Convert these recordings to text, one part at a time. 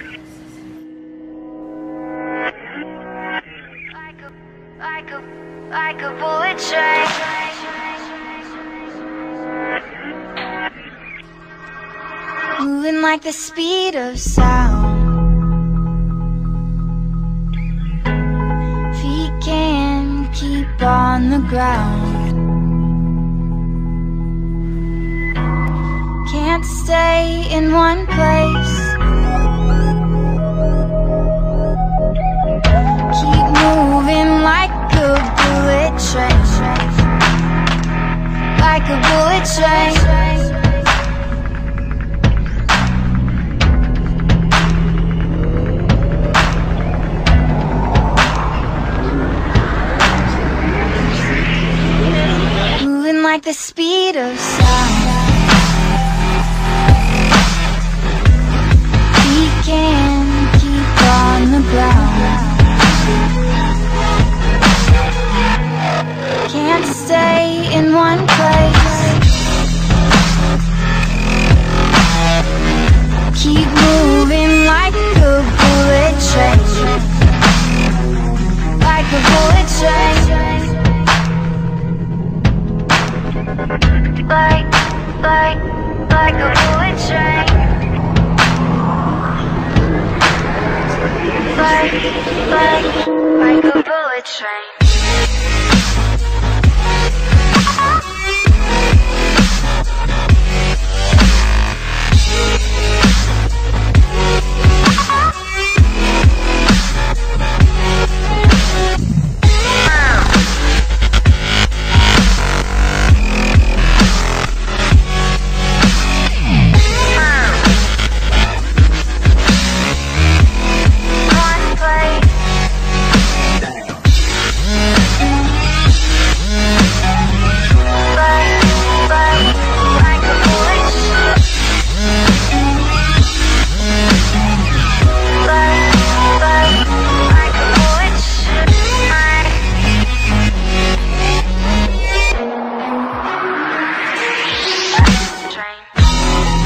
Like. Moving like the speed of sound. Feet can keep on the ground. Can't stay in one place. Train. Moving like the speed of sound. Like a bullet train.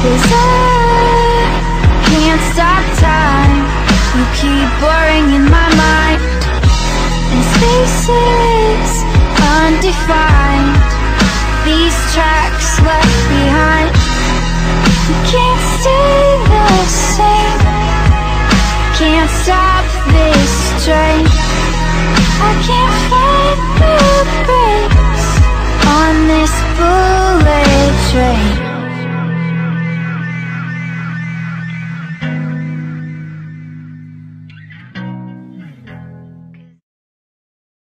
Cause I can't stop time. You keep blurring in my mind. And spaces undefined. These tracks left behind. You can't stay the same. Can't stop this train. I can't find the brakes On this bullet